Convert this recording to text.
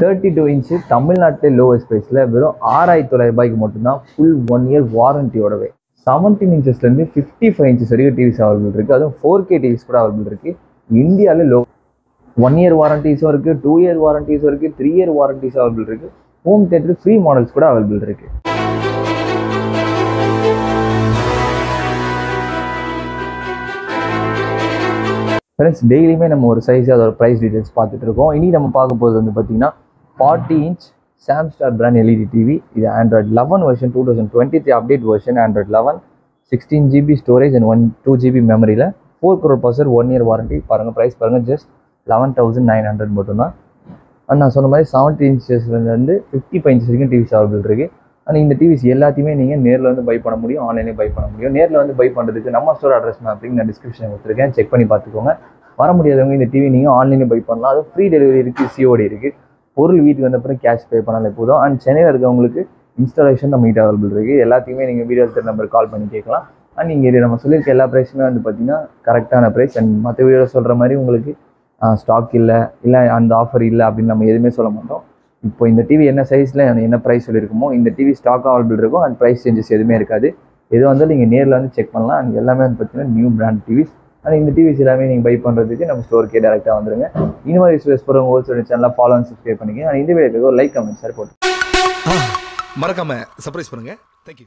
Thirty two inch தமிழ்நாட்டிலே lowest ப்ரைஸில் வெறும் ஆறாயிரத்தி தொள்ளாயிரம் ரூபாய்க்கு மட்டும்தான் ஃபுல் ஒன் இயர் வாரண்டியோடவே செவன்டீன் இன்ச்சஸ்லேருந்து ஃபிஃப்டி ஃபைவ் இன்ச்சஸ் வரைக்கும் டிவிஸ் அவைலபிள் இருக்குது அதுவும் ஃபோர் கே டிவிஸ் கூட அவைலபிள் இருக்குது இந்தியாவிலே லோ ஒன் இயர் வாரண்டிஸும் இருக்குது டூ இயர் வாரண்டிஸும் இருக்குது த்ரீ இயர் வாரண்டிஸ் அவைலபிள் இருக்குது ஹோம் தேட்டர் ஃப்ரீ மாடல்ஸ் கூட அவைலபிள் இருக்குது ஃப்ரெண்ட்ஸ் டெய்லியுமே நம்ம ஒரு சைஸ் அதோட ப்ரைஸ் டீட்டெயில்ஸ் பார்த்துட்டு இருக்கோம். இனி நம்ம பார்க்க போகிறது வந்து பார்த்தீங்கன்னா forty inch சாம்ஸ்டார் brand LED TV இது Android eleven version two thousand twenty three update version Android eleven sixteen GB storage and one two GB மெமரியில் ஃபோர் crore பர்சர் ஒன் இயர் வாரண்டி பாருங்கள் ப்ரைஸ் பாருங்கள் just eleven thousand nine hundred மட்டும்தான். And நான் சொன்ன மாதிரி seventy இன்ச்சஸ்லேருந்து fifty five inches வரைக்கும் டிவிஸ் அவைலபிள் இருக்குது அண்ட் இந்த டிவிஸ் எல்லாத்தையுமே நீங்கள் நேரில் வந்து பை பண்ண முடியும் ஆன்லைனே பை பண்ண முடியும். நேரில் வந்து பை பண்ணுறதுக்கு நம்ம ஸ்டோர் அட்ரஸ் மேப்பிங் நான் டிஸ்கிரிப்ஷன் கொடுத்துருக்கேன். செக் பண்ணி பார்த்துக்கோங்க. வர முடியாதவங்க இந்த டிவி நீங்கள் ஆன்லைனே பை பண்ணலாம். அது ஃப்ரீ டெலிவரி இருக்குது சிஓடி இருக்குது பொருள் வீட்டுக்கு வந்த பிறகு கேஷ் பே பண்ணாலே போதும். அண்ட் சென்னையில் இருக்கவங்களுக்கு இன்ஸ்டாலேஷன் நம்மகிட்ட அவைலபிள் இருக்குது எல்லாத்தையுமே நீங்கள் வீடியோ எடுத்த நம்பர் கால் பண்ணி கேட்கலாம். அண்ட் இங்கே நம்ம சொல்லியிருக்க எல்லா ப்ரைஸுமே வந்து பார்த்தீங்கன்னா கரெக்டான ப்ரைஸ் அண்ட் மற்ற வீடியோவில் சொல்கிற மாதிரி உங்களுக்கு ஸ்டாக் இல்லை இல்லை அந்த ஆஃபர் இல்லை அப்படின்னு நம்ம எதுவுமே சொல்ல மாட்டோம். இப்போ இந்த டிவி என்ன சைஸில் என்ன ப்ரைஸ் சொல்லியிருக்குமோ இந்த டிவி ஸ்டாக் அவைலபிள் இருக்கும். அண்ட் ப்ரைஸ் சேஞ்சஸ் எதுவுமே இருக்காது. எது வந்தாலும் நீங்கள் நேரில் வந்து செக் பண்ணலாம். அண்ட் எல்லாமே வந்து பார்த்தீங்கன்னா நியூ பிராண்ட் டிவிஸ் ஆனால் இந்த டிவிஸ் எல்லாமே நீங்கள் பை பண்ணுறதுக்கு நம்ம ஸ்டோருக்கே டேரெக்டாக வந்துருங்க. இந்த மாதிரி ஸ்பேஸ் போகிறவங்க ஹோல்சேல் சேனலில் ஃபாலோ அண்ட் சப்ஸ்கிரைப் பண்ணிக்கங்க. இந்த வீடியோக்கு ஒரு லைக் கமெண்ட் ஷேர் போட்டு மறக்காம சர்ப்ரைஸ் பண்ணுங்க. தேங்க்யூ